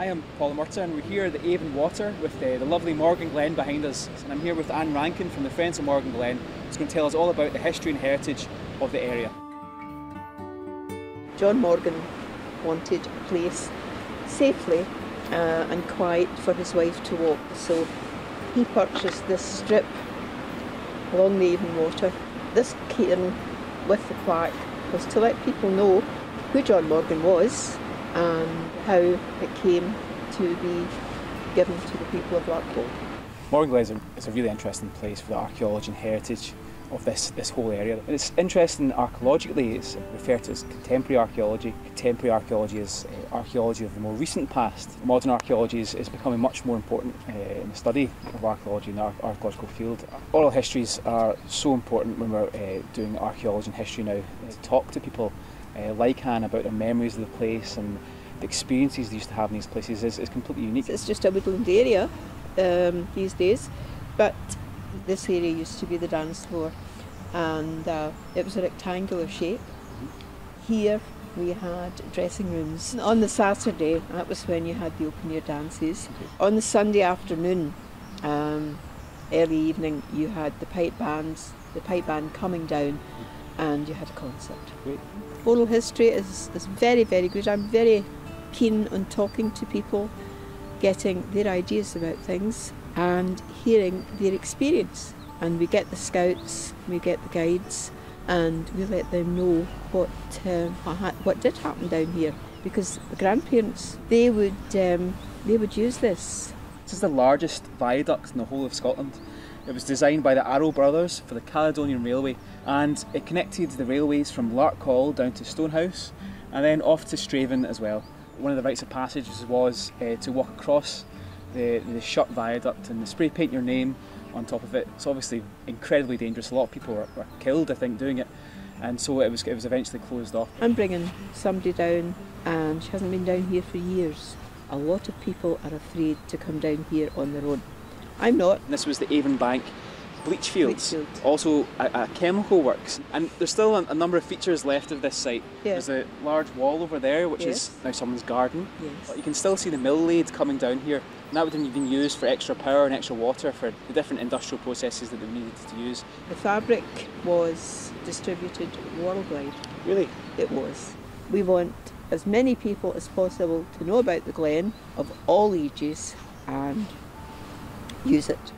I am Paul Murtaugh and we're here at the Avon Water with the, the lovely Morgan Glen behind us. And I'm here with Ann Rankin from the Friends of Morgan Glen. Who's going to tell us all about the history and heritage of the area. John Morgan wanted a place safely uh, and quiet for his wife to walk. So he purchased this strip along the Avon Water. This cairn with the plaque was to let people know who John Morgan was and how it came to be given to the people of Larkhall. Morgan Glen is a, is a really interesting place for the archaeology and heritage of this, this whole area. And it's interesting archaeologically, it's referred to as contemporary archaeology. Contemporary archaeology is uh, archaeology of the more recent past. Modern archaeology is, is becoming much more important uh, in the study of archaeology in the archaeological field. Oral histories are so important when we're uh, doing archaeology and history now. To talk to people uh, like Ann about their memories of the place and the experiences they used to have in these places is, is completely unique. It's just a woodland area um, these days, but this area used to be the dance floor and uh, it was a rectangular shape. Here we had dressing rooms. On the Saturday, that was when you had the open air dances. On the Sunday afternoon, um, early evening, you had the pipe bands, the pipe band coming down, and you had a concert. Great. Oral history is, is very, very good. I'm very keen on talking to people, getting their ideas about things, and hearing their experience. And we get the scouts, we get the guides, and we let them know what um, what did happen down here. Because the grandparents, they would um, they would use this. This is the largest viaduct in the whole of Scotland. It was designed by the Arrol brothers for the Caledonian Railway and it connected the railways from Larkhall down to Stonehouse and then off to Strathaven as well. One of the rites of passage was uh, to walk across the, the shut viaduct and spray paint your name on top of it. It's obviously incredibly dangerous. A lot of people were, were killed, I think, doing it, and so it was it was eventually closed off. I'm bringing somebody down, and she hasn't been down here for years. A lot of people are afraid to come down here on their own. I'm not. This was the Avon Bank bleach fields, Bleach field. also a, a chemical works, and there's still a, a, number of features left of this site. Yeah. There's a large wall over there, which Yes. is now someone's garden. Yes. But you can still see the mill lade coming down here, and that would have been used for extra power and extra water for the different industrial processes that they needed to use. The fabric was distributed worldwide. Really? It was. We want as many people as possible to know about the Glen of all ages and use it.